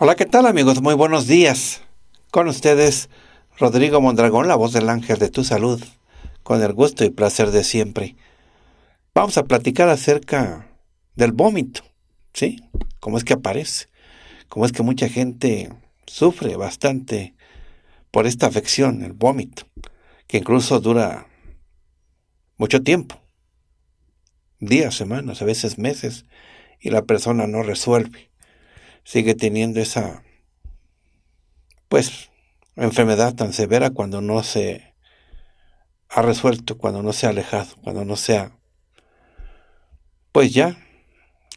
Hola, ¿qué tal amigos? Muy buenos días. Con ustedes, Rodrigo Mondragón, la voz del ángel de tu salud, con el gusto y placer de siempre. Vamos a platicar acerca del vómito, ¿sí? ¿Cómo es que aparece? ¿Cómo es que mucha gente sufre bastante por esta afección, el vómito, que incluso dura mucho tiempo, días, semanas, a veces meses, y la persona no resuelve? Sigue teniendo esa, pues, enfermedad tan severa cuando no se ha resuelto, cuando no se ha alejado, cuando no se ha, pues ya,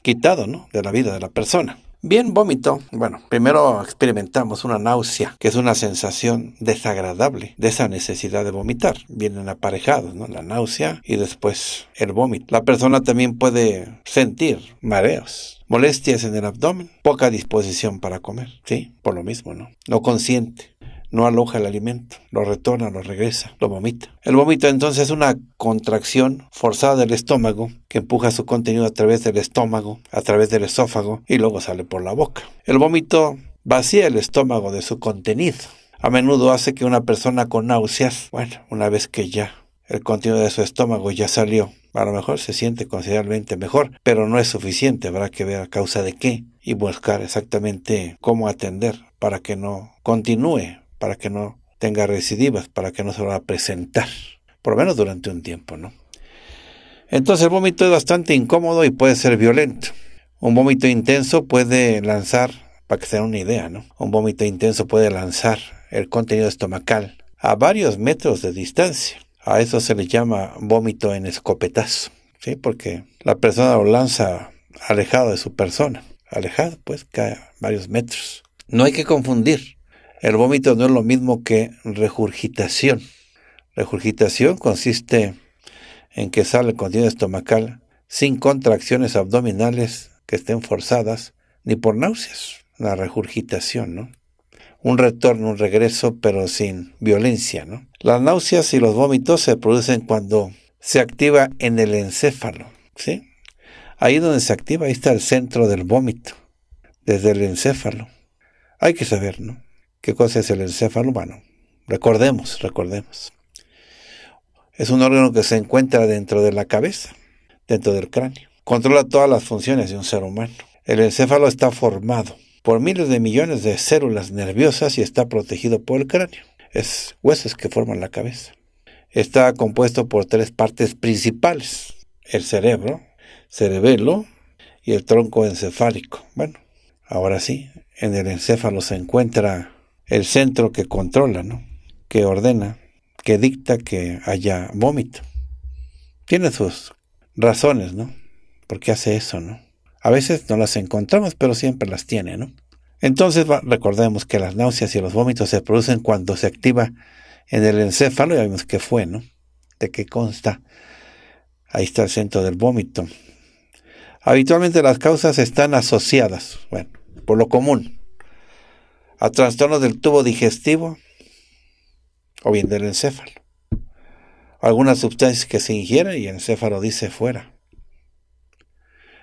quitado, ¿no? De la vida de la persona. Bien, vómito. Bueno, primero experimentamos una náusea, que es una sensación desagradable de esa necesidad de vomitar. Vienen aparejados, ¿no? La náusea y después el vómito. La persona también puede sentir mareos, molestias en el abdomen, poca disposición para comer, ¿sí? Por lo mismo, ¿no? No consciente no aloja el alimento, lo retorna, lo regresa, lo vomita. El vómito entonces es una contracción forzada del estómago que empuja su contenido a través del estómago, a través del esófago y luego sale por la boca. El vómito vacía el estómago de su contenido. A menudo hace que una persona con náuseas, bueno, una vez que ya el contenido de su estómago ya salió, a lo mejor se siente considerablemente mejor, pero no es suficiente, habrá que ver a causa de qué y buscar exactamente cómo atender para que no continúe para que no tenga recidivas, para que no se va a presentar, por lo menos durante un tiempo, ¿no? Entonces el vómito es bastante incómodo y puede ser violento. Un vómito intenso puede lanzar, para que se den una idea, ¿no? Un vómito intenso puede lanzar el contenido estomacal a varios metros de distancia. A eso se le llama vómito en escopetazo, ¿sí? Porque la persona lo lanza alejado de su persona. Alejado, pues, cae a varios metros. No hay que confundir el vómito no es lo mismo que regurgitación. Regurgitación consiste en que sale el contenido estomacal sin contracciones abdominales que estén forzadas ni por náuseas. La regurgitación, ¿no? Un retorno, un regreso, pero sin violencia, ¿no? Las náuseas y los vómitos se producen cuando se activa en el encéfalo, ¿sí? Ahí donde se activa, ahí está el centro del vómito, desde el encéfalo. Hay que saber, ¿no? ¿Qué cosa es el encéfalo humano? Recordemos, recordemos. Es un órgano que se encuentra dentro de la cabeza, dentro del cráneo. Controla todas las funciones de un ser humano. El encéfalo está formado por miles de millones de células nerviosas y está protegido por el cráneo. Es huesos que forman la cabeza. Está compuesto por tres partes principales. El cerebro, cerebelo y el tronco encefálico. Bueno, ahora sí, en el encéfalo se encuentra el centro que controla, ¿no? que ordena, que dicta que haya vómito. Tiene sus razones, ¿no? ¿Por qué hace eso, no? A veces no las encontramos, pero siempre las tiene, ¿no? Entonces recordemos que las náuseas y los vómitos se producen cuando se activa en el encéfalo, ya vimos que fue, ¿no? De qué consta. Ahí está el centro del vómito. Habitualmente las causas están asociadas, bueno, por lo común, a trastornos del tubo digestivo o bien del encéfalo. Algunas sustancias que se ingieren y el encéfalo dice fuera.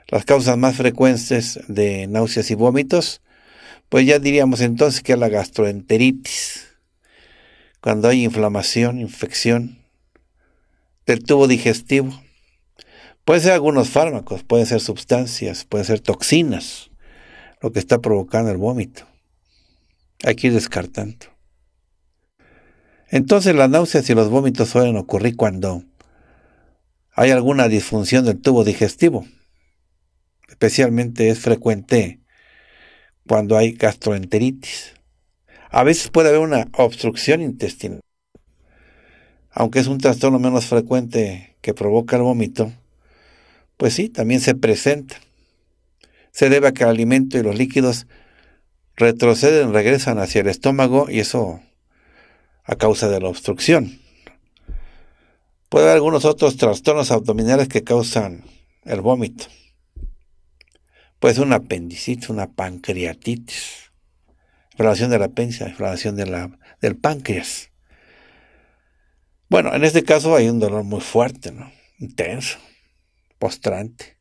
Las causas más frecuentes de náuseas y vómitos, pues ya diríamos entonces que es la gastroenteritis, cuando hay inflamación, infección del tubo digestivo. Puede ser algunos fármacos, pueden ser sustancias, pueden ser toxinas, lo que está provocando el vómito. Hay que ir descartando. Entonces las náuseas y los vómitos suelen ocurrir cuando hay alguna disfunción del tubo digestivo. Especialmente es frecuente cuando hay gastroenteritis. A veces puede haber una obstrucción intestinal. aunque es un trastorno menos frecuente que provoca el vómito, pues sí, también se presenta. Se debe a que el alimento y los líquidos retroceden, regresan hacia el estómago y eso a causa de la obstrucción. Puede haber algunos otros trastornos abdominales que causan el vómito. Puede ser una apendicitis, una pancreatitis, inflamación de la apéndice, inflamación de la, del páncreas. Bueno, en este caso hay un dolor muy fuerte. Intenso, postrante.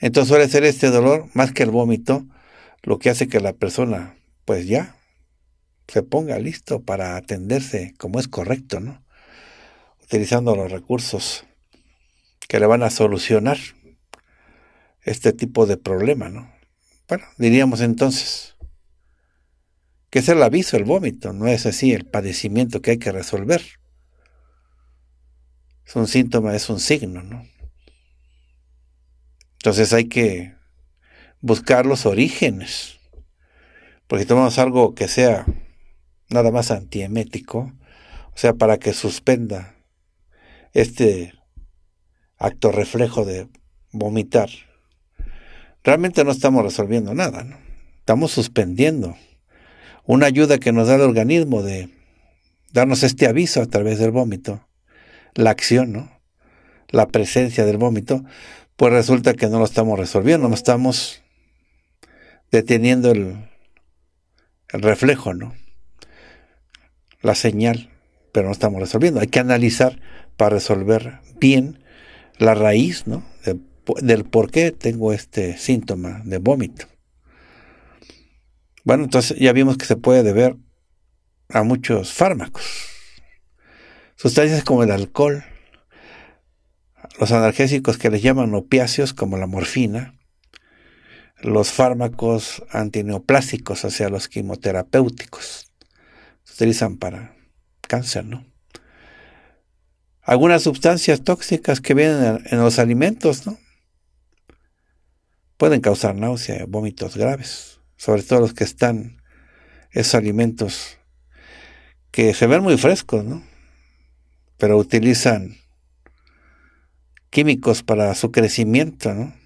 Entonces suele ser este dolor, más que el vómito, lo que hace que la persona, pues ya, se ponga listo para atenderse como es correcto, ¿no? Utilizando los recursos que le van a solucionar este tipo de problema, ¿no? Bueno, diríamos entonces que es el aviso, el vómito, no es así el padecimiento que hay que resolver. Es un síntoma, es un signo, ¿no? Entonces hay que buscar los orígenes. Porque tomamos algo que sea nada más antiemético, o sea, para que suspenda este acto reflejo de vomitar, realmente no estamos resolviendo nada, ¿no? Estamos suspendiendo una ayuda que nos da el organismo de darnos este aviso a través del vómito, la acción, ¿no? La presencia del vómito, pues resulta que no lo estamos resolviendo, no estamos deteniendo el, reflejo, ¿no? La señal, pero no estamos resolviendo. Hay que analizar para resolver bien la raíz, ¿no? del por qué tengo este síntoma de vómito. Bueno, entonces ya vimos que se puede deber a muchos fármacos. Sustancias como el alcohol, los analgésicos que les llaman opiáceos como la morfina, los fármacos antineoplásicos, o sea, los quimioterapéuticos, se utilizan para cáncer, ¿no? Algunas sustancias tóxicas que vienen en los alimentos, ¿no? Pueden causar náusea, vómitos graves, sobre todo los que están esos alimentos que se ven muy frescos, ¿no? Pero utilizan químicos para su crecimiento, ¿no?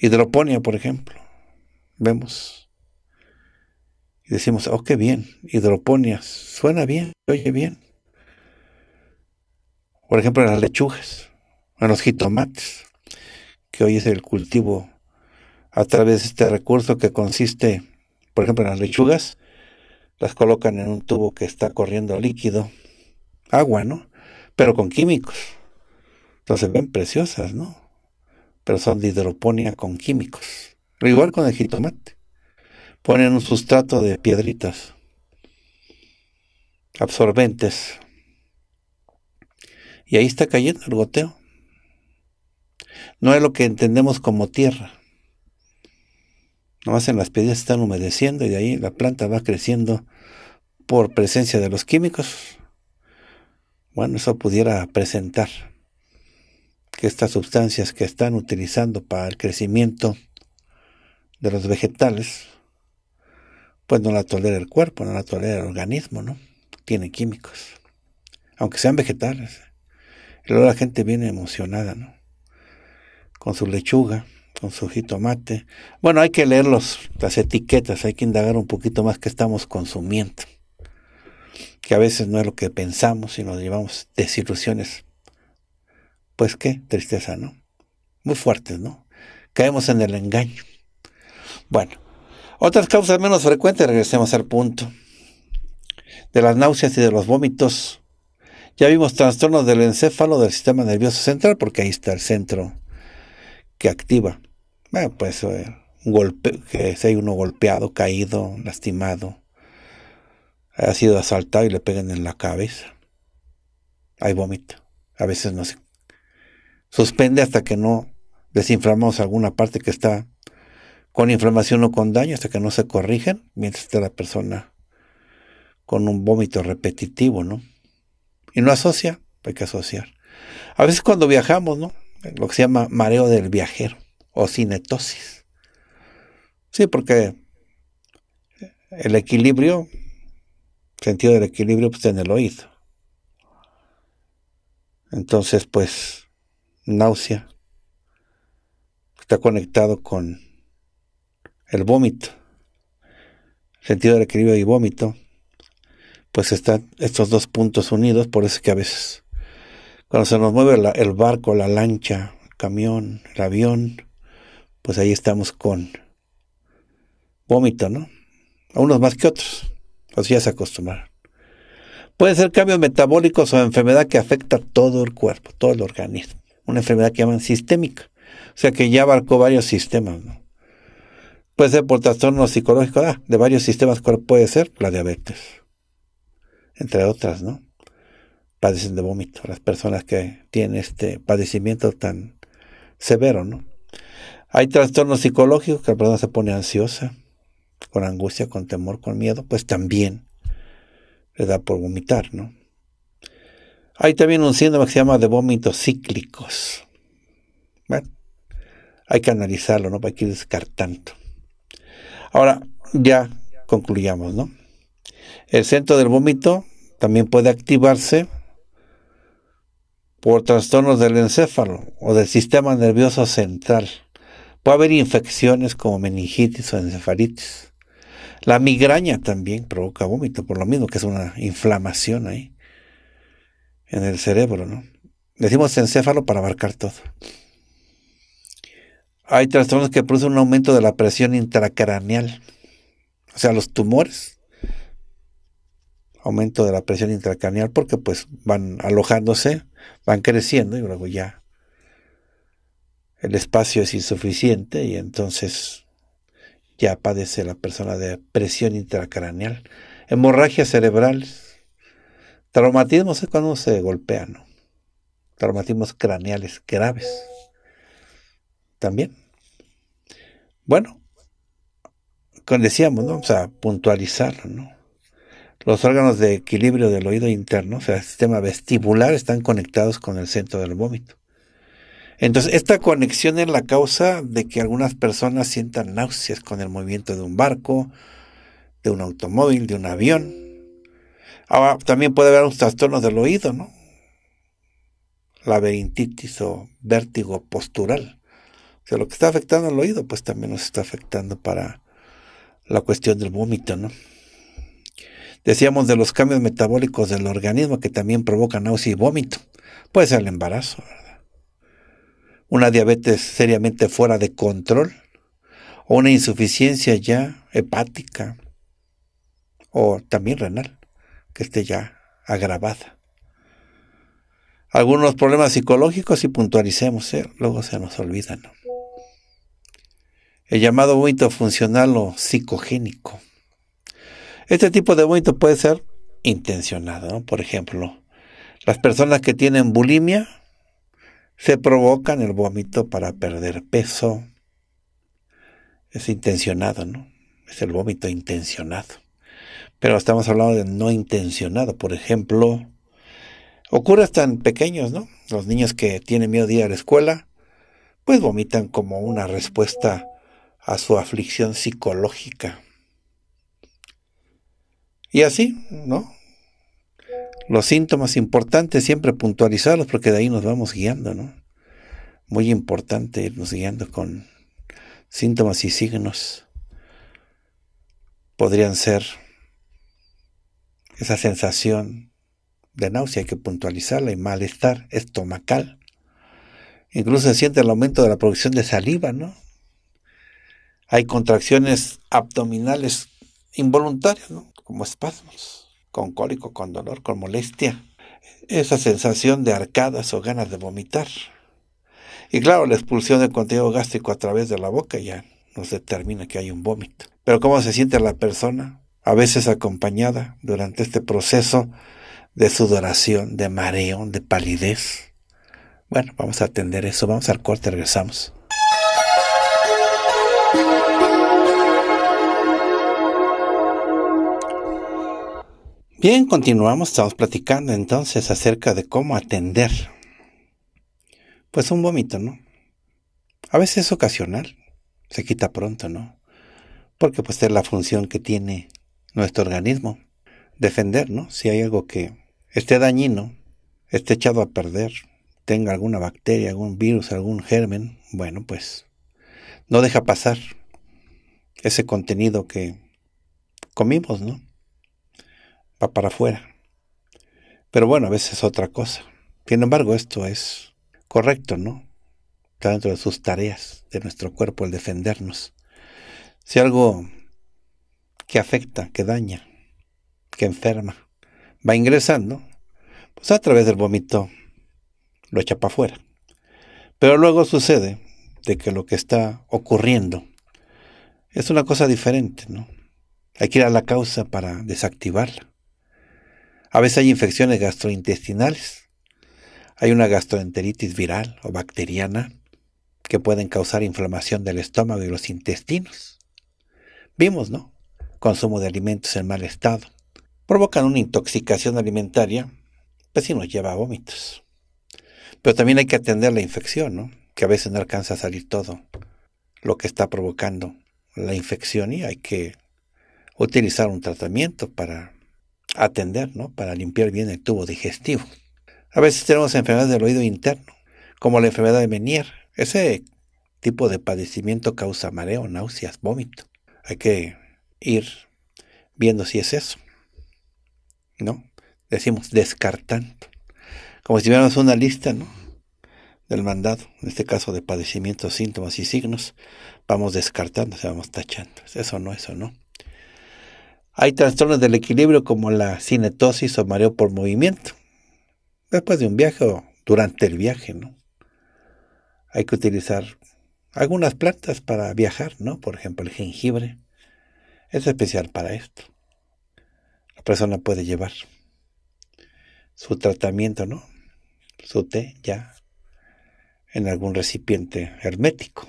Hidroponía, por ejemplo. Vemos. Y decimos, oh, qué bien, hidroponía, suena bien, oye bien. Por ejemplo, en las lechugas, en los jitomates, que hoy es el cultivo a través de este recurso que consiste, por ejemplo, en las lechugas, las colocan en un tubo que está corriendo líquido, agua, ¿no? Pero con químicos. Entonces ven preciosas, ¿no? Pero son de hidroponía con químicos. Igual con el jitomate. Ponen un sustrato de piedritas absorbentes. Y ahí está cayendo el goteo. No es lo que entendemos como tierra. Nomás en las piedras están humedeciendo y de ahí la planta va creciendo por presencia de los químicos. Bueno, eso pudiera presentar que estas sustancias que están utilizando para el crecimiento de los vegetales, pues no la tolera el cuerpo, no la tolera el organismo, ¿no? Tiene químicos, aunque sean vegetales. Y luego la gente viene emocionada, ¿no? Con su lechuga, con su jitomate. Bueno, hay que leer los, las etiquetas, hay que indagar un poquito más que estamos consumiendo. Que a veces no es lo que pensamos y nos llevamos desilusiones pues qué tristeza, ¿no? Muy fuertes, ¿no? Caemos en el engaño. Bueno, otras causas menos frecuentes, regresemos al punto. De las náuseas y de los vómitos. Ya vimos trastornos del encéfalo del sistema nervioso central, porque ahí está el centro que activa. Bueno, pues golpe, que si hay uno golpeado, caído, lastimado, ha sido asaltado y le pegan en la cabeza. Hay vómito. A veces no se suspende hasta que no desinflamamos alguna parte que está con inflamación o con daño, hasta que no se corrigen, mientras está la persona con un vómito repetitivo, ¿no? Y no asocia, hay que asociar. A veces cuando viajamos, ¿no? Lo que se llama mareo del viajero o cinetosis. Sí, porque el equilibrio sentido del equilibrio pues, en el oído. Entonces, pues, náusea está conectado con el vómito. Sentido del equilibrio y vómito, pues están estos dos puntos unidos, por eso es que a veces cuando se nos mueve el barco, la lancha, el camión, el avión, pues ahí estamos con vómito, ¿no? A unos más que otros, así ya se acostumbran. Pueden ser cambios metabólicos o enfermedad que afecta todo el cuerpo, todo el organismo. Una enfermedad que llaman sistémica. O sea que ya abarcó varios sistemas. ¿no? Puede ser por trastorno psicológico, ah, de varios sistemas. ¿Cuál puede ser? La diabetes. Entre otras, ¿no? Padecen de vómito. Las personas que tienen este padecimiento tan severo, ¿no? Hay trastornos psicológicos que la persona se pone ansiosa, con angustia, con temor, con miedo, pues también le da por vomitar, ¿no? Hay también un síndrome que se llama de vómitos cíclicos. Bueno, hay que analizarlo, ¿no? Hay que descartando. Ahora, ya concluyamos, ¿no? El centro del vómito también puede activarse por trastornos del encéfalo o del sistema nervioso central. Puede haber infecciones como meningitis o encefalitis. La migraña también provoca vómito, por lo mismo que es una inflamación ahí en el cerebro, ¿no? Decimos encéfalo para abarcar todo. Hay trastornos que producen un aumento de la presión intracraneal, o sea, los tumores. Aumento de la presión intracraneal porque pues van alojándose, van creciendo y luego ya el espacio es insuficiente y entonces ya padece la persona de presión intracraneal, hemorragia cerebral, traumatismos es cuando se golpea, ¿no? Traumatismos craneales graves. También. Bueno, como decíamos, ¿no? O sea, puntualizarlo, ¿no? Los órganos de equilibrio del oído interno, o sea, el sistema vestibular, están conectados con el centro del vómito. Entonces, esta conexión es la causa de que algunas personas sientan náuseas con el movimiento de un barco, de un automóvil, de un avión. Ahora, también puede haber unos trastornos del oído, ¿no? Laberintitis o vértigo postural. O sea, lo que está afectando al oído, pues también nos está afectando para la cuestión del vómito, ¿no? Decíamos de los cambios metabólicos del organismo que también provocan náusea y vómito. Puede ser el embarazo, ¿verdad? una diabetes seriamente fuera de control, o una insuficiencia ya hepática, o también renal, que esté ya agravada. Algunos problemas psicológicos y puntualicemos, ¿eh? luego se nos olvidan. El llamado vómito funcional o psicogénico. Este tipo de vómito puede ser intencionado, por ejemplo, las personas que tienen bulimia se provocan el vómito para perder peso. Es intencionado, ¿no? Es el vómito intencionado. Pero estamos hablando de no intencionado. Por ejemplo, ocurre hasta en pequeños, ¿no? Los niños que tienen miedo de ir a la escuela, pues vomitan como una respuesta a su aflicción psicológica. Y así, ¿no? los síntomas importantes siempre puntualizarlos porque de ahí nos vamos guiando, ¿no? Muy importante irnos guiando con síntomas y signos. Podrían ser esa sensación de náusea, hay que puntualizarla, y malestar estomacal. Incluso se siente el aumento de la producción de saliva, ¿no? Hay contracciones abdominales involuntarias, ¿no? Como espasmos con cólico, con dolor, con molestia, esa sensación de arcadas o ganas de vomitar. Y claro, la expulsión del contenido gástrico a través de la boca ya nos determina que hay un vómito. Pero ¿cómo se siente la persona? A veces acompañada durante este proceso de sudoración, de mareo, de palidez. Bueno, vamos a atender eso. Vamos al corte, regresamos. Bien, continuamos, estamos platicando entonces acerca de cómo atender. Pues un vómito, ¿no? A veces es ocasional, se quita pronto, ¿no? Porque pues es la función que tiene nuestro organismo. defender, ¿no? Si hay algo que esté dañino, esté echado a perder, tenga alguna bacteria, algún virus, algún germen, bueno, pues no deja pasar ese contenido que comimos, ¿no? Va para afuera. Pero bueno, a veces es otra cosa. Sin embargo, esto es correcto, ¿no? Está dentro de sus tareas de nuestro cuerpo el defendernos. Si algo que afecta, que daña, que enferma, va ingresando, pues a través del vómito lo echa para afuera. Pero luego sucede de que lo que está ocurriendo es una cosa diferente, ¿no? Hay que ir a la causa para desactivarla. A veces hay infecciones gastrointestinales. Hay una gastroenteritis viral o bacteriana que pueden causar inflamación del estómago y los intestinos. Vimos, ¿no? Consumo de alimentos en mal estado. Provocan una intoxicación alimentaria, pues sí nos lleva a vómitos. Pero también hay que atender la infección, ¿no? Que a veces no alcanza a salir todo lo que está provocando la infección y hay que utilizar un tratamiento para atender, ¿no? Para limpiar bien el tubo digestivo. A veces tenemos enfermedades del oído interno, como la enfermedad de Menier. Ese tipo de padecimiento causa mareo, náuseas, vómito. Hay que ir viendo si es eso. ¿No? Decimos descartando. Como si tuviéramos una lista, ¿no? Del mandado, en este caso de padecimientos, síntomas y signos, vamos descartando, se vamos tachando. Eso no, eso no. Hay trastornos del equilibrio como la cinetosis o mareo por movimiento. Después de un viaje o durante el viaje, ¿no? Hay que utilizar algunas plantas para viajar, ¿no? Por ejemplo, el jengibre es especial para esto. La persona puede llevar su tratamiento, ¿no? Su té ya en algún recipiente hermético.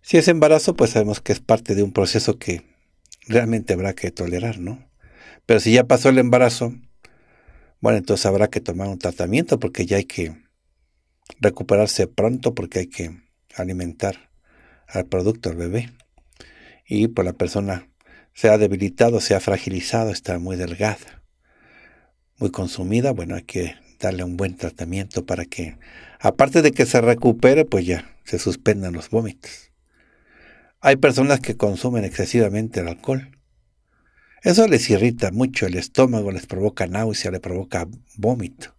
Si es embarazo, pues sabemos que es parte de un proceso que realmente habrá que tolerar, ¿no? Pero si ya pasó el embarazo, bueno, entonces habrá que tomar un tratamiento porque ya hay que recuperarse pronto porque hay que alimentar al producto, al bebé. Y pues la persona se ha debilitado, se ha fragilizado, está muy delgada, muy consumida, bueno, hay que darle un buen tratamiento para que, aparte de que se recupere, pues ya se suspendan los vómitos. Hay personas que consumen excesivamente el alcohol. Eso les irrita mucho el estómago, les provoca náusea, les provoca vómito.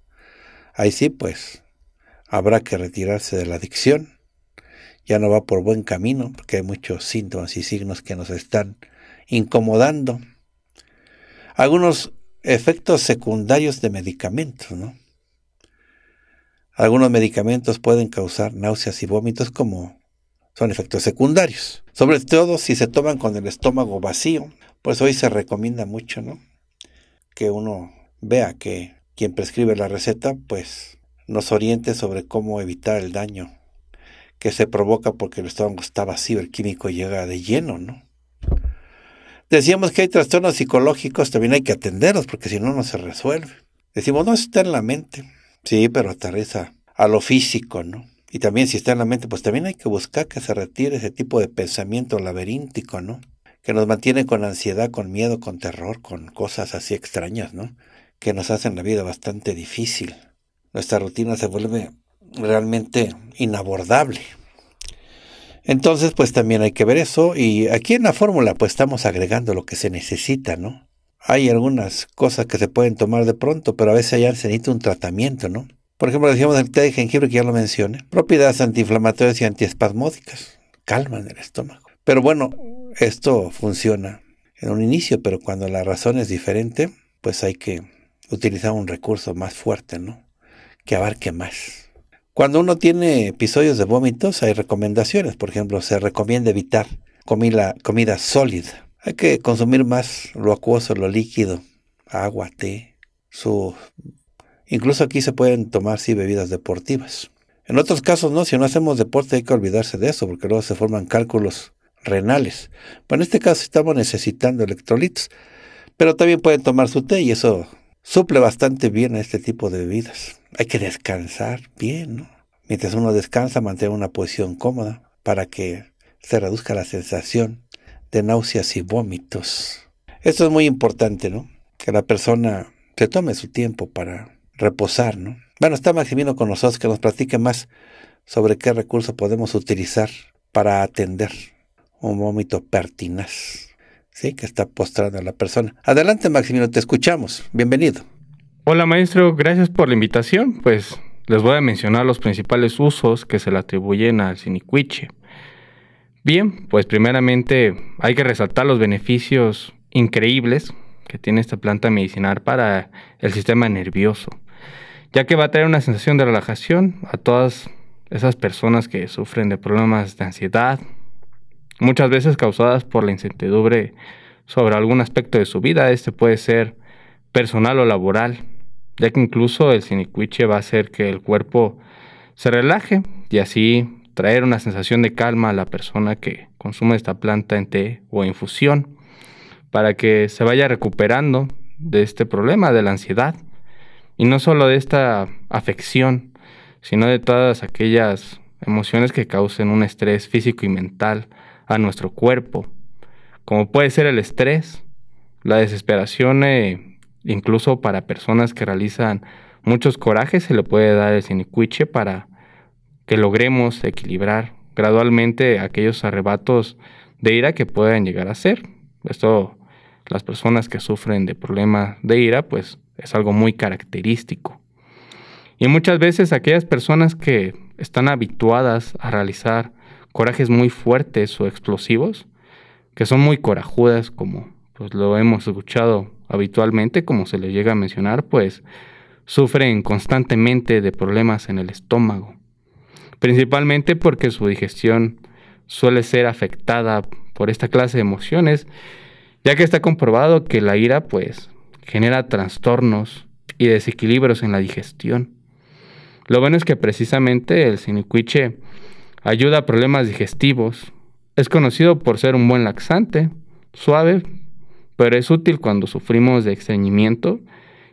Ahí sí, pues, habrá que retirarse de la adicción. Ya no va por buen camino, porque hay muchos síntomas y signos que nos están incomodando. Algunos efectos secundarios de medicamentos, ¿no? Algunos medicamentos pueden causar náuseas y vómitos como son efectos secundarios. Sobre todo si se toman con el estómago vacío, pues hoy se recomienda mucho, ¿no? Que uno vea que quien prescribe la receta, pues nos oriente sobre cómo evitar el daño que se provoca porque el estómago está vacío, el químico llega de lleno, ¿no? Decíamos que hay trastornos psicológicos, también hay que atenderlos porque si no, no se resuelve. Decimos, no, está en la mente. Sí, pero aterriza a lo físico, ¿no? Y también si está en la mente, pues también hay que buscar que se retire ese tipo de pensamiento laberíntico, ¿no? Que nos mantiene con ansiedad, con miedo, con terror, con cosas así extrañas, ¿no? Que nos hacen la vida bastante difícil. Nuestra rutina se vuelve realmente inabordable. Entonces, pues también hay que ver eso. Y aquí en la fórmula, pues estamos agregando lo que se necesita, ¿no? Hay algunas cosas que se pueden tomar de pronto, pero a veces ya se necesita un tratamiento, ¿no? Por ejemplo, decíamos el té de jengibre que ya lo mencioné. Propiedades antiinflamatorias y antiespasmódicas. Calman el estómago. Pero bueno, esto funciona en un inicio, pero cuando la razón es diferente, pues hay que utilizar un recurso más fuerte, ¿no? Que abarque más. Cuando uno tiene episodios de vómitos, hay recomendaciones. Por ejemplo, se recomienda evitar comida, comida sólida. Hay que consumir más lo acuoso, lo líquido, agua, té, su Incluso aquí se pueden tomar sí bebidas deportivas. En otros casos no, si no hacemos deporte hay que olvidarse de eso porque luego se forman cálculos renales. Pero en este caso estamos necesitando electrolitos, pero también pueden tomar su té y eso suple bastante bien a este tipo de bebidas. Hay que descansar bien, ¿no? Mientras uno descansa, mantener una posición cómoda para que se reduzca la sensación de náuseas y vómitos. Esto es muy importante, ¿no? Que la persona se tome su tiempo para reposar, ¿no? Bueno, está Maximino con nosotros que nos platique más sobre qué recurso podemos utilizar para atender un vómito pertinaz, ¿sí? Que está postrando la persona. Adelante, Maximino, te escuchamos. Bienvenido. Hola, maestro. Gracias por la invitación. Pues les voy a mencionar los principales usos que se le atribuyen al sinicuiche. Bien, pues primeramente hay que resaltar los beneficios increíbles que tiene esta planta medicinal para el sistema nervioso ya que va a traer una sensación de relajación a todas esas personas que sufren de problemas de ansiedad, muchas veces causadas por la incertidumbre sobre algún aspecto de su vida. Este puede ser personal o laboral, ya que incluso el sinicuiche va a hacer que el cuerpo se relaje y así traer una sensación de calma a la persona que consume esta planta en té o infusión para que se vaya recuperando de este problema de la ansiedad. Y no solo de esta afección, sino de todas aquellas emociones que causen un estrés físico y mental a nuestro cuerpo, como puede ser el estrés, la desesperación, e incluso para personas que realizan muchos corajes se le puede dar el sinicuiche para que logremos equilibrar gradualmente aquellos arrebatos de ira que puedan llegar a ser. Esto, las personas que sufren de problemas de ira, pues es algo muy característico. Y muchas veces aquellas personas que están habituadas a realizar corajes muy fuertes o explosivos, que son muy corajudas, como pues lo hemos escuchado habitualmente, como se les llega a mencionar, pues sufren constantemente de problemas en el estómago, principalmente porque su digestión suele ser afectada por esta clase de emociones, ya que está comprobado que la ira pues genera trastornos y desequilibrios en la digestión. Lo bueno es que precisamente el sinicuiche ayuda a problemas digestivos. Es conocido por ser un buen laxante, suave, pero es útil cuando sufrimos de estreñimiento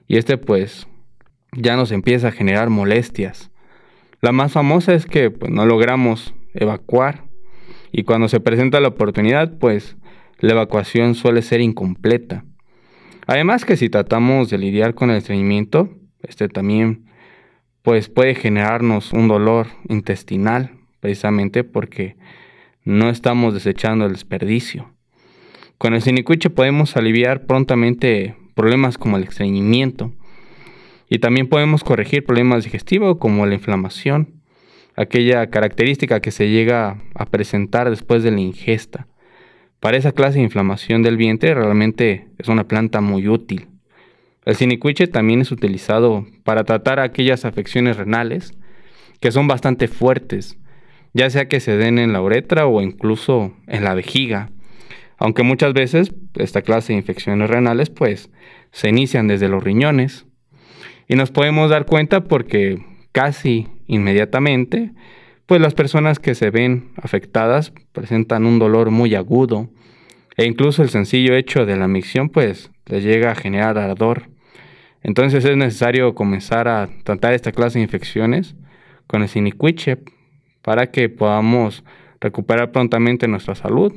y este pues ya nos empieza a generar molestias. La más famosa es que pues, no logramos evacuar y cuando se presenta la oportunidad pues la evacuación suele ser incompleta. Además que si tratamos de lidiar con el estreñimiento, este también pues puede generarnos un dolor intestinal, precisamente porque no estamos desechando el desperdicio. Con el sinicuiche podemos aliviar prontamente problemas como el estreñimiento y también podemos corregir problemas digestivos como la inflamación, aquella característica que se llega a presentar después de la ingesta. Para esa clase de inflamación del vientre realmente es una planta muy útil. El sinicuiche también es utilizado para tratar aquellas afecciones renales que son bastante fuertes, ya sea que se den en la uretra o incluso en la vejiga. Aunque muchas veces esta clase de infecciones renales pues se inician desde los riñones. Y nos podemos dar cuenta porque casi inmediatamente pues las personas que se ven afectadas presentan un dolor muy agudo. E incluso el sencillo hecho de la micción pues les llega a generar ardor. Entonces es necesario comenzar a tratar esta clase de infecciones con el siniquiche para que podamos recuperar prontamente nuestra salud,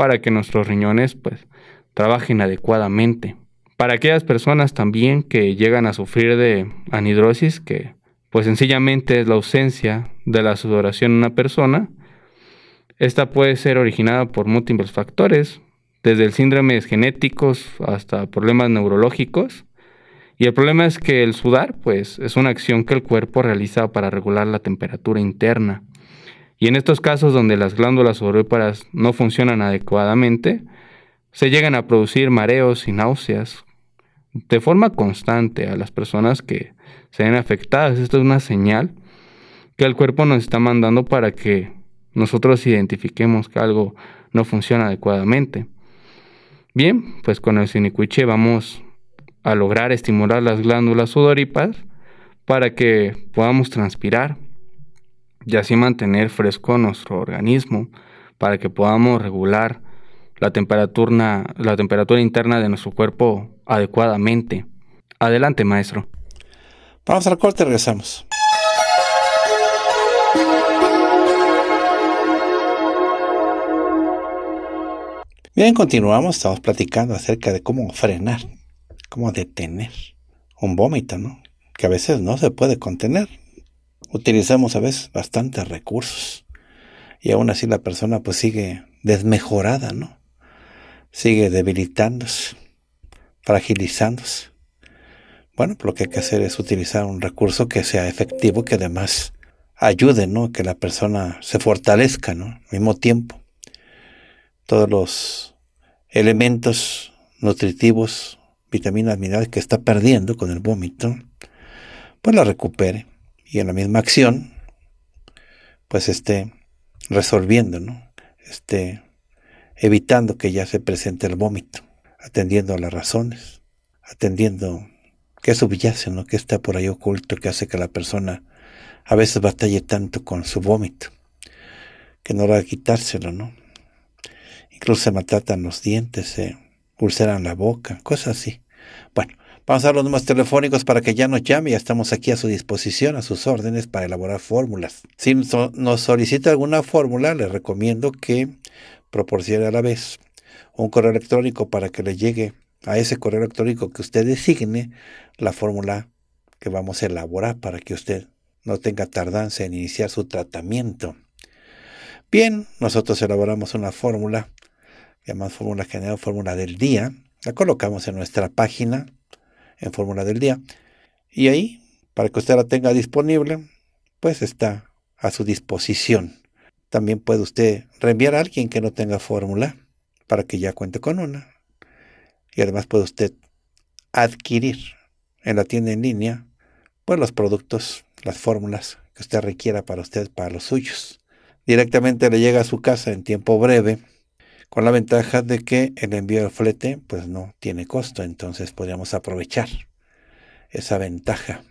para que nuestros riñones pues trabajen adecuadamente. Para aquellas personas también que llegan a sufrir de anhidrosis, que pues sencillamente es la ausencia de la sudoración en una persona. Esta puede ser originada por múltiples factores, desde el síndromes genéticos hasta problemas neurológicos. Y el problema es que el sudar, pues, es una acción que el cuerpo realiza para regular la temperatura interna. Y en estos casos donde las glándulas sudoríparas no funcionan adecuadamente, se llegan a producir mareos y náuseas de forma constante a las personas que se ven afectadas. Esto es una señal que el cuerpo nos está mandando para que nosotros identifiquemos que algo no funciona adecuadamente. Bien, pues con el sinicuiche vamos a lograr estimular las glándulas sudoríparas para que podamos transpirar y así mantener fresco nuestro organismo, para que podamos regular la temperatura, la temperatura interna de nuestro cuerpo adecuadamente. Adelante, maestro. Vamos al corte regresamos. Bien, continuamos, estamos platicando acerca de cómo frenar, cómo detener un vómito, ¿no? Que a veces no se puede contener. Utilizamos a veces bastantes recursos y aún así la persona pues sigue desmejorada, ¿no? Sigue debilitándose, fragilizándose. Bueno, pues lo que hay que hacer es utilizar un recurso que sea efectivo, que además ayude, ¿no? Que la persona se fortalezca, ¿no? Al mismo tiempo todos los elementos nutritivos, vitaminas, minerales que está perdiendo con el vómito, pues la recupere y en la misma acción, pues esté resolviendo, ¿no? Esté evitando que ya se presente el vómito, atendiendo a las razones, atendiendo qué subyace, ¿no? Que está por ahí oculto que hace que la persona a veces batalle tanto con su vómito, que no va a quitárselo, ¿no? Incluso se maltratan los dientes, se pulseran la boca, cosas así. Bueno, vamos a los números telefónicos para que ya nos llame. Ya estamos aquí a su disposición, a sus órdenes para elaborar fórmulas. Si nos solicita alguna fórmula, le recomiendo que proporcione a la vez un correo electrónico para que le llegue a ese correo electrónico que usted designe la fórmula que vamos a elaborar para que usted no tenga tardanza en iniciar su tratamiento. Bien, nosotros elaboramos una fórmula llamada fórmula general, fórmula del día. La colocamos en nuestra página, en fórmula del día. Y ahí, para que usted la tenga disponible, pues está a su disposición. También puede usted reenviar a alguien que no tenga fórmula para que ya cuente con una. Y además puede usted adquirir en la tienda en línea pues los productos, las fórmulas que usted requiera para usted, para los suyos. Directamente le llega a su casa en tiempo breve con la ventaja de que el envío del flete pues no tiene costo, entonces podríamos aprovechar esa ventaja.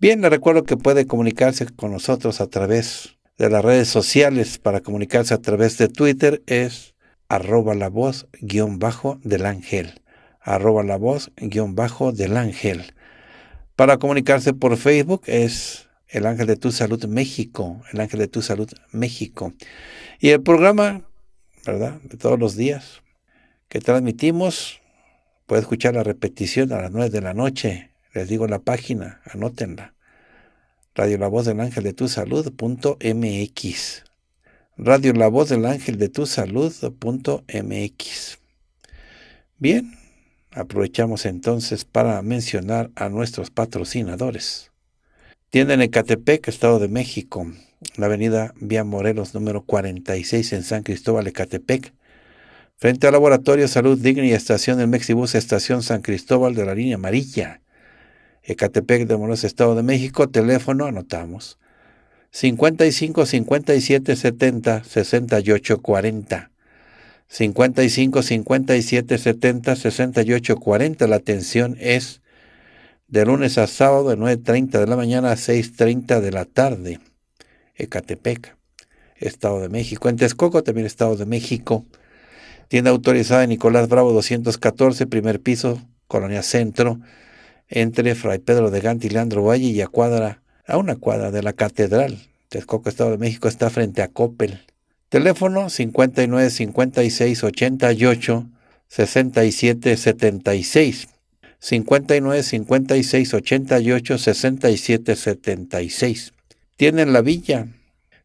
Bien, le recuerdo que puede comunicarse con nosotros a través de las redes sociales. Para comunicarse a través de Twitter es arroba la voz guion bajo del ángel. Arroba la voz guion bajo del ángel. Para comunicarse por Facebook es el ángel de tu salud México. El ángel de tu salud México. Y el programa De todos los días que transmitimos. Puede escuchar la repetición a las 9 de la noche. Les digo la página, anótenla. Radio La Voz del Ángel de tu Salud.mx. Radio La Voz del Ángel de tu Salud.mx. Bien, aprovechamos entonces para mencionar a nuestros patrocinadores. Tienda en Ecatepec, Estado de México la avenida Vía Morelos número 46 en San Cristóbal, Ecatepec, frente al Laboratorio Salud Digna y Estación del Mexibus, Estación San Cristóbal de la línea amarilla, Ecatepec de Morelos, Estado de México, teléfono, anotamos, 55 57 70 68 40. 55 57 70 68 40. La atención es de lunes a sábado de 9.30 de la mañana a 6.30 de la tarde. Ecatepec, Estado de México. En Texcoco, también Estado de México. Tienda autorizada en Nicolás Bravo 214, primer piso, Colonia Centro, entre Fray Pedro de Gante y Leandro Valle y a cuadra, a una cuadra de la Catedral. Texcoco, Estado de México, está frente a Coppel. Teléfono 59 56 88 67 76. 59 56 88 67 76 tienen la villa.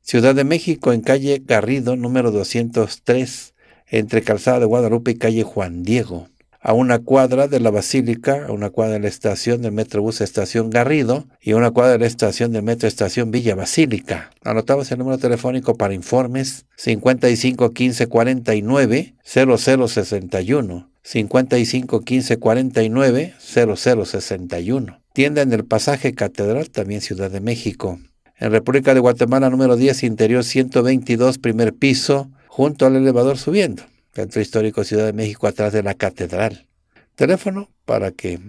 Ciudad de México en calle Garrido, número 203, entre Calzada de Guadalupe y calle Juan Diego. A una cuadra de la Basílica, a una cuadra de la estación del Metrobús Estación Garrido y a una cuadra de la estación del Metro Estación Villa Basílica. Anotamos el número telefónico para informes 55 15 49 0061. 55 15 49 0061. Tienda en el pasaje Catedral, también Ciudad de México en República de Guatemala número 10, interior 122, primer piso, junto al elevador subiendo. Centro Histórico Ciudad de México, atrás de la catedral. Teléfono para que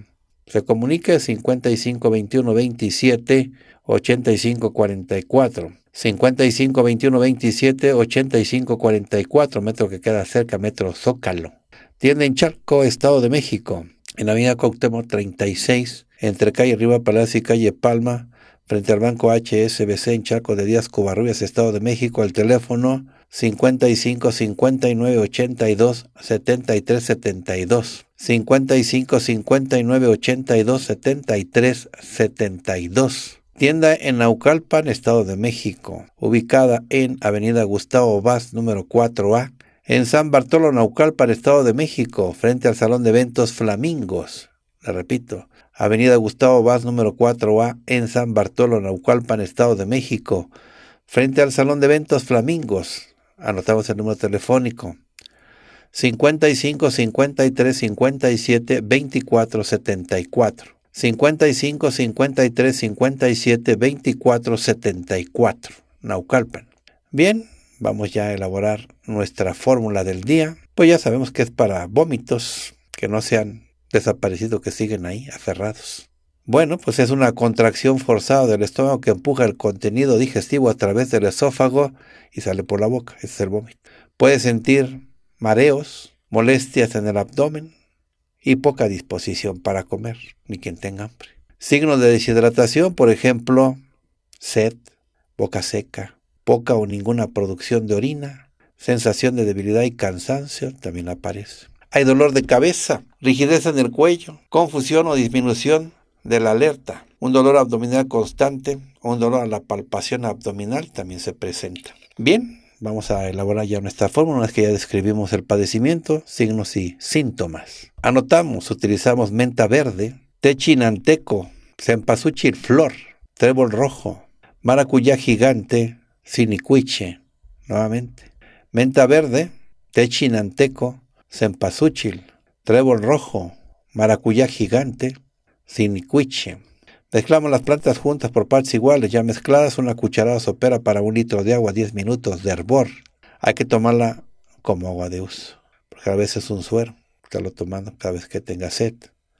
se comunique 55 21 27 85 44. 55 21 27 85 44, metro que queda cerca, metro Zócalo. Tienda en Charco, Estado de México, en Avenida Coctemo 36, entre calle Riva Palacio y calle Palma, frente al banco HSBC en Chaco de Díaz Covarrubias, Estado de México, el teléfono 55 59 82 73 72 55 59 82 73 72 Tienda en Naucalpan, Estado de México, ubicada en Avenida Gustavo Vaz, número 4A, en San Bartolo, Naucalpan, Estado de México, frente al Salón de Eventos Flamingos. Le repito, Avenida Gustavo Vaz, número 4A, en San Bartolo, Naucalpan, Estado de México, frente al Salón de Eventos Flamingos. Anotamos el número telefónico. 55 53 57 24 74. 55 53 57 24 74. Naucalpan. Bien, vamos ya a elaborar nuestra fórmula del día. Pues ya sabemos que es para vómitos que no sean desaparecido que siguen ahí aferrados. Bueno, pues es una contracción forzada del estómago que empuja el contenido digestivo a través del esófago y sale por la boca. Es el vómito. Puede sentir mareos, molestias en el abdomen y poca disposición para comer, ni quien tenga hambre. Signos de deshidratación, por ejemplo, sed, boca seca, poca o ninguna producción de orina, sensación de debilidad y cansancio también aparece. Hay dolor de cabeza, rigidez en el cuello, confusión o disminución de la alerta. Un dolor abdominal constante o un dolor a la palpación abdominal también se presenta. Bien, vamos a elaborar ya nuestra fórmula, una vez que ya describimos el padecimiento, signos y síntomas. Anotamos, utilizamos menta verde, té chinanteco, cempasúchil flor, trébol rojo, maracuyá gigante, sinicuiche, nuevamente. Menta verde, té chinanteco, cempasúchil, trébol rojo, maracuyá gigante, sinicuiche. Mezclamos las plantas juntas por partes iguales, ya mezcladas, una cucharada sopera para un litro de agua, 10 minutos de hervor. Hay que tomarla como agua de uso, porque a veces un suero, estarlo tomando cada vez que tenga sed.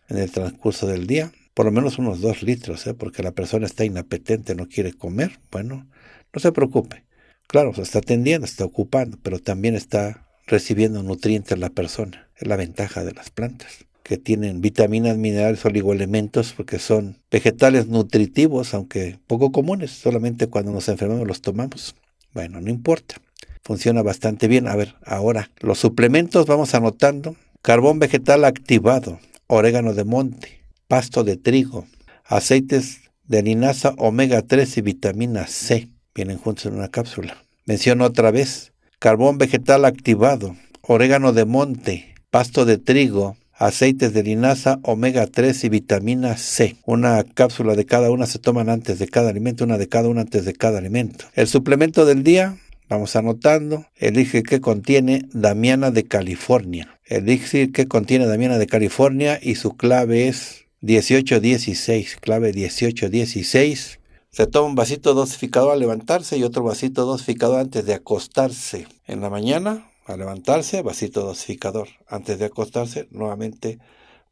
En el transcurso del día, por lo menos unos 2 litros, ¿eh? porque la persona está inapetente, no quiere comer, bueno, no se preocupe. Claro, se está atendiendo, está ocupando, pero también está recibiendo nutrientes la persona. Es la ventaja de las plantas, que tienen vitaminas, minerales, oligoelementos, porque son vegetales nutritivos, aunque poco comunes, solamente cuando nos enfermamos los tomamos. Bueno, no importa. Funciona bastante bien. A ver, ahora, los suplementos vamos anotando. Carbón vegetal activado, orégano de monte, pasto de trigo, aceites de linaza omega 3 y vitamina C. Vienen juntos en una cápsula. Menciono otra vez, carbón vegetal activado, orégano de monte, pasto de trigo, aceites de linaza, omega 3 y vitamina C. Una cápsula de cada una se toman antes de cada alimento, una de cada una antes de cada alimento. El suplemento del día, vamos anotando, elige que contiene Damiana de California. Elige que contiene Damiana de California y su clave es 1816, clave 1816. Se toma un vasito dosificador al levantarse y otro vasito dosificador antes de acostarse. En la mañana, al levantarse, vasito dosificador. Antes de acostarse, nuevamente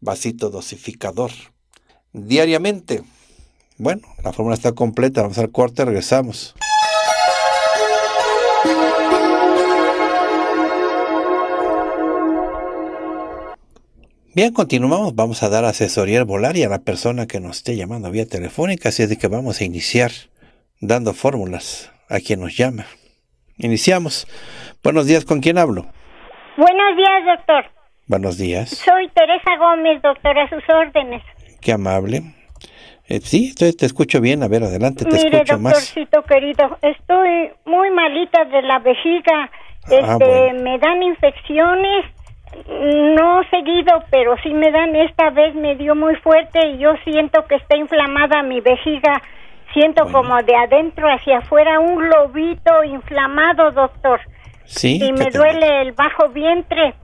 vasito dosificador. Diariamente. Bueno, la fórmula está completa. Vamos al corte, regresamos. Bien, continuamos. Vamos a dar asesoría herbolaria a la persona que nos esté llamando vía telefónica, así es de que vamos a iniciar dando fórmulas a quien nos llama. Iniciamos. Buenos días, ¿con quién hablo? Buenos días, doctor. Buenos días. Soy Teresa Gómez, doctor, a sus órdenes. Qué amable. Eh, sí, estoy, te escucho bien. A ver, adelante, te Mire, escucho más. doctorcito querido, estoy muy malita de la vejiga. Este, Ah, bueno. me dan infecciones, no seguido, pero sí me dan. Esta vez me dio muy fuerte y yo siento que está inflamada mi vejiga. Siento Bueno. como de adentro hacia afuera un globito inflamado, doctor. Sí. y ¿qué me te- duele el bajo vientre.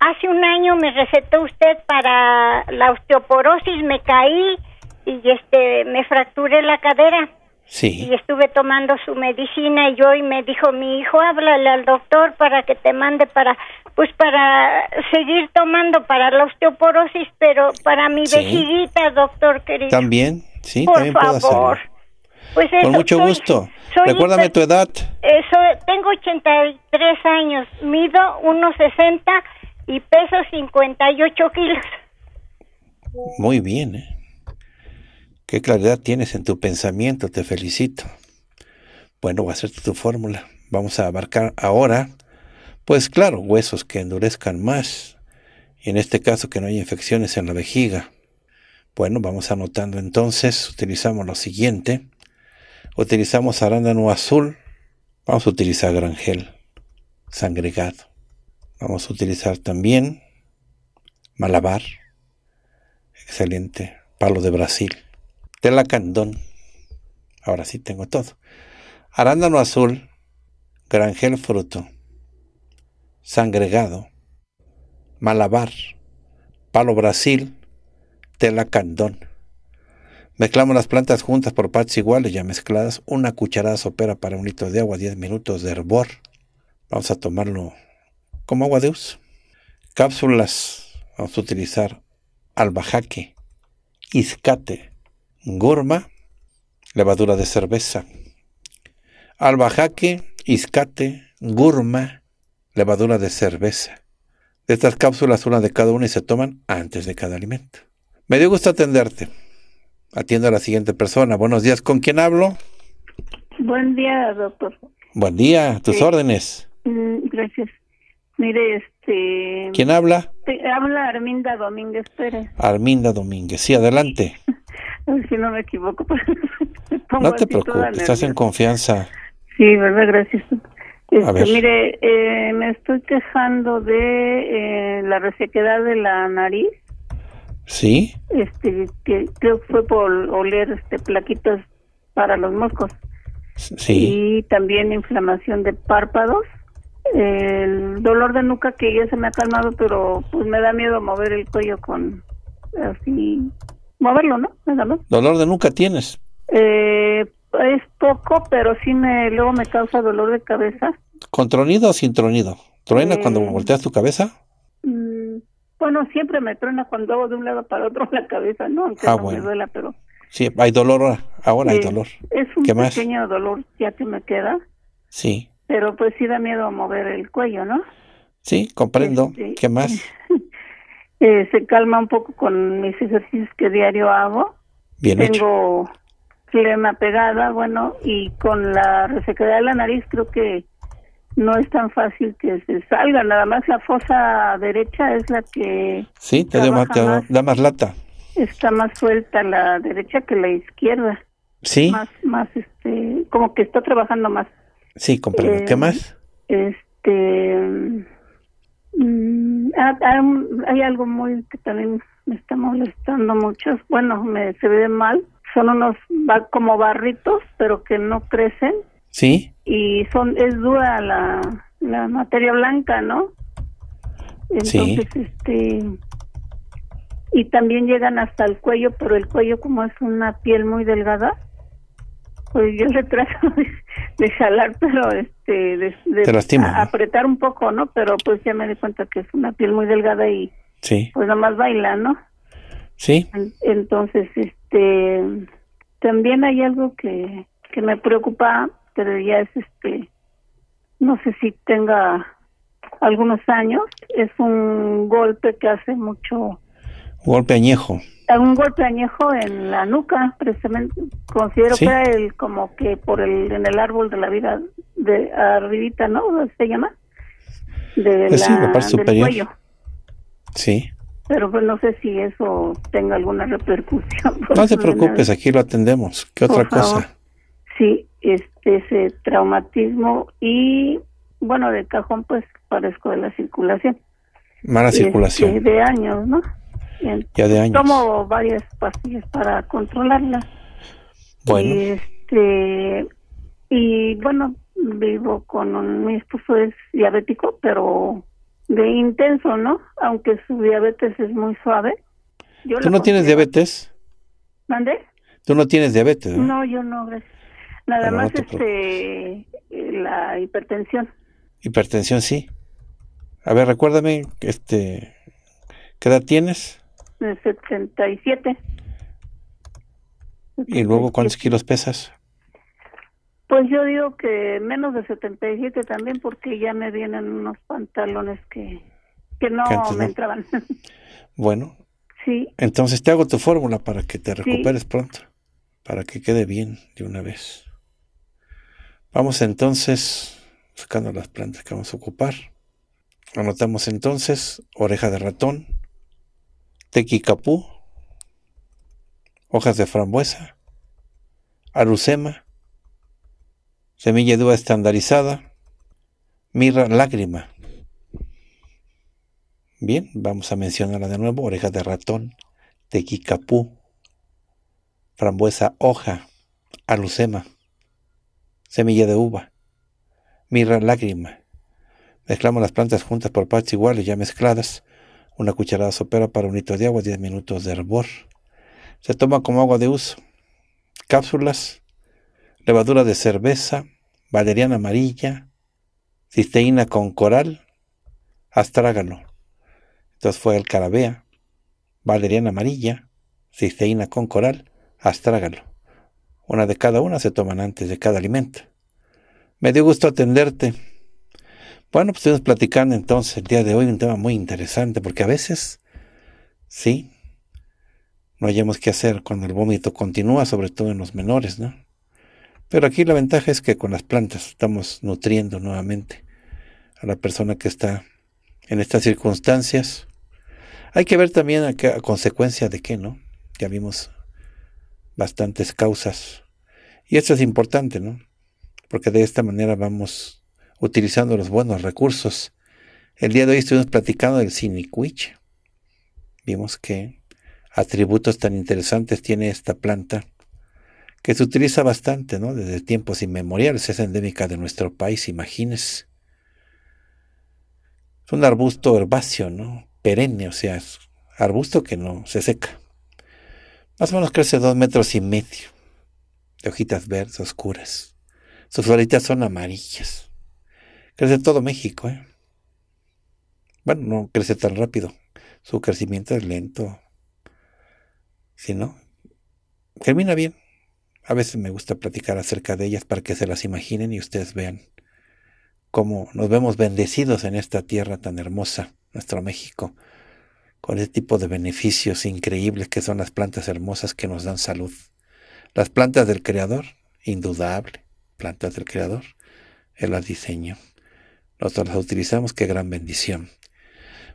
Hace un año me recetó usted para la osteoporosis, me caí y este me fracturé la cadera Sí. y estuve tomando su medicina y hoy me dijo mi hijo, háblale al doctor para que te mande para pues para seguir tomando para la osteoporosis, pero para mi Sí. vejiguita, doctor querido. También, sí, Por también puedo favor. hacerlo. Pues Con eso, mucho soy- gusto. soy Recuérdame tu edad. eso, tengo 83 años, mido 1,60 y peso 58 kilos. Muy bien, ¿eh? Qué claridad tienes en tu pensamiento, te felicito. Bueno, voy a hacerte tu fórmula. Vamos a abarcar ahora, pues claro, huesos que endurezcan más, y en este caso que no haya infecciones en la vejiga. Bueno, vamos anotando entonces, utilizamos lo siguiente. Utilizamos arándano azul, vamos a utilizar grangel sangregado. Vamos a utilizar también malabar, excelente, palo de Brasil, telacandón, ahora sí tengo todo. Arándano azul, grangel fruto, sangregado, malabar, palo Brasil, telacandón. Mezclamos las plantas juntas por partes iguales, ya mezcladas. Una cucharada sopera para un litro de agua, 10 minutos de hervor. Vamos a tomarlo como agua de uso. Cápsulas, vamos a utilizar albahaque, iscate, gurma, levadura de cerveza. Albahaque, iscate, gurma, levadura de cerveza. De estas cápsulas, una de cada una y se toman antes de cada alimento. Me dio gusto atenderte. Atiendo a la siguiente persona. Buenos días. ¿Con quién hablo? Buen día, doctor. Buen día. ¿Tus Sí. órdenes? Mm, Gracias. Mire, este... ¿Quién habla? te- habla Arminda Domínguez Pérez. Arminda Domínguez. Sí, adelante. A si no me equivoco. me pongo No te preocupes. Estás en confianza. Sí, ¿verdad? Gracias. Este, ver. Mire, eh, me estoy quejando de eh, la resequedad de la nariz. ¿Sí? Este, que creo que fue por oler este plaquitas para los moscos. Sí. y también inflamación de párpados. El dolor de nuca que ya se me ha calmado, pero pues me da miedo mover el cuello con así, moverlo, ¿no? Nada más. ¿Dolor de nuca tienes? Eh, es poco, pero sí me luego me causa dolor de cabeza. ¿Con tronido o sin tronido? ¿Truena Eh. cuando volteas tu cabeza? Mm, bueno, siempre me truena cuando hago de un lado para otro la cabeza, ¿no? Aunque Ah, no bueno. me duela, pero Sí, hay dolor ahora. Ahora hay eh, dolor. es un ¿Qué más? pequeño dolor ya que me queda, Sí. pero pues sí da miedo mover el cuello, ¿no? Sí, comprendo. Este, ¿Qué más? Eh, se calma un poco con mis ejercicios que diario hago. Bien hecho. Tengo flema pegada, bueno, y con la resequedad de la nariz creo que no es tan fácil que se salga. Nada más la fosa derecha es la que Sí, te da, más, da- más. lata. está más suelta la derecha que la izquierda. Sí, Más, más, este, como que está trabajando más. sí, comprendo. eh, ¿Qué más? Este, mm, ah, ah, hay algo muy que también me está molestando mucho. Bueno, me se ve mal. Son unos como barritos, pero que no crecen Sí, y son es dura la, la materia blanca, ¿no? Sí. Entonces, este y también llegan hasta el cuello, pero el cuello como es una piel muy delgada, pues yo le trato de, de jalar, pero este de, de Te lastima, apretar un poco, ¿no? Pero pues ya me di cuenta que es una piel muy delgada y sí, pues nomás baila, ¿no? sí. En- Entonces, este, también hay algo que, que me preocupa, pero ya es este, no sé si tenga algunos años, es un golpe que hace mucho, Golpe añejo. un golpe añejo en la nuca, precisamente, considero Sí. que era el, como que por el, en el árbol de la vida, de arribita, ¿no? ¿Se llama? De Pues sí, la parte del superior. cuello. Sí. Pero pues no sé si eso tenga alguna repercusión. No te preocupes, aquí lo atendemos. ¿Qué otra favor. cosa? Sí, este ese traumatismo y bueno, de cajón pues parezco de la circulación. Mala Este, circulación. de años, ¿no? Ya de años. Tomo varias pastillas para controlarla. Bueno, Y, este y bueno, vivo con un, mi esposo es diabético, pero de intenso, ¿no? Aunque su diabetes es muy suave. Yo ¿tú no tienes diabetes? ¿Mande? Tú no tienes diabetes, ¿no? No, yo no, gracias. Nada más te este eh, la hipertensión. Hipertensión, sí. A ver, recuérdame, este, ¿qué edad tienes? de 77. Y luego, ¿cuántos kilos pesas? Pues yo digo que menos de 77 también porque ya me vienen unos pantalones que, que no Que me no. entraban. Bueno, sí, entonces te hago tu fórmula para que te recuperes pronto, para que quede bien de una vez. Vamos entonces, sacando las plantas que vamos a ocupar. Anotamos entonces oreja de ratón, tequicapú, hojas de frambuesa, arucema, semilla de uva estandarizada, mirra lágrima. Bien, vamos a mencionarla de nuevo, oreja de ratón, tequicapú, frambuesa hoja, alucema, semilla de uva, mirra lágrima. Mezclamos las plantas juntas por partes iguales ya mezcladas. Una cucharada sopera para un litro de agua, 10 minutos de hervor. Se toma como agua de uso. Cápsulas, levadura de cerveza, valeriana amarilla, cisteína con coral, astrágalo. Entonces fue el carabea, valeriana amarilla, cisteína con coral, astrágalo. Una de cada una se toman antes de cada alimento. Me dio gusto atenderte. Bueno, pues estuvimos platicando entonces el día de hoy un tema muy interesante, porque a veces, sí, no hayamos qué hacer cuando el vómito continúa, sobre todo en los menores, ¿no? Pero aquí la ventaja es que con las plantas estamos nutriendo nuevamente a la persona que está en estas circunstancias. Hay que ver también a, a consecuencia de qué, ¿no? Ya vimos bastantes causas. Y esto es importante, ¿no? Porque de esta manera vamos utilizando los buenos recursos. El día de hoy estuvimos platicando del sinicuich. Vimos que atributos tan interesantes tiene esta planta que se utiliza bastante, ¿no? Desde tiempos inmemoriales. Es endémica de nuestro país, imagínense. Es un arbusto herbáceo, ¿no? Perenne, o sea, es arbusto que no se seca. Más o menos crece dos metros y medio, de hojitas verdes oscuras. Sus floritas son amarillas. Crece todo México, ¿eh? Bueno, no crece tan rápido. Su crecimiento es lento. Si no, germina bien. A veces me gusta platicar acerca de ellas para que se las imaginen y ustedes vean cómo nos vemos bendecidos en esta tierra tan hermosa, nuestro México con ese tipo de beneficios increíbles que son las plantas hermosas que nos dan salud. Las plantas del Creador, indudable, plantas del Creador, Él las diseño. Nosotros las utilizamos, qué gran bendición.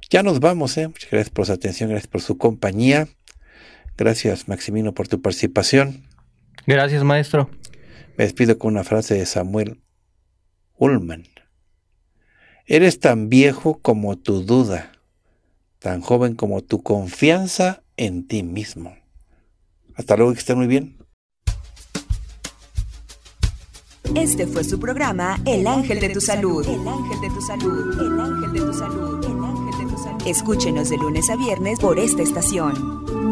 Ya nos vamos, ¿eh? Muchas gracias por su atención, gracias por su compañía. Gracias, Maximino, por tu participación. Gracias, maestro. Me despido con una frase de Samuel Ullman. Eres tan viejo como tu duda tan joven como tu confianza en ti mismo. Hasta luego, que estén muy bien. Este fue su programa El Ángel de tu Salud. El Ángel de tu Salud. El Ángel de tu Salud. El Ángel de tu Salud. Escúchenos de lunes a viernes por esta estación.